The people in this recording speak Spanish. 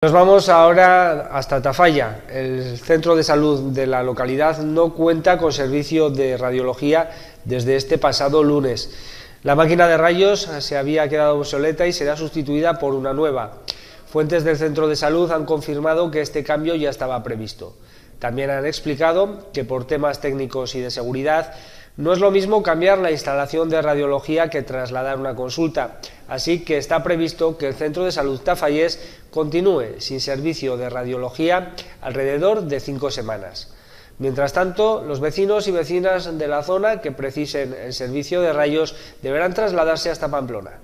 Nos vamos ahora hasta Tafalla. El centro de salud de la localidad no cuenta con servicio de radiología desde este pasado lunes. La máquina de rayos se había quedado obsoleta y será sustituida por una nueva. Fuentes del centro de salud han confirmado que este cambio ya estaba previsto. También han explicado que por temas técnicos y de seguridad no es lo mismo cambiar la instalación de radiología que trasladar una consulta, así que está previsto que el Centro de Salud Tafallés continúe sin servicio de radiología alrededor de cinco semanas. Mientras tanto, los vecinos y vecinas de la zona que precisen el servicio de rayos deberán trasladarse hasta Pamplona.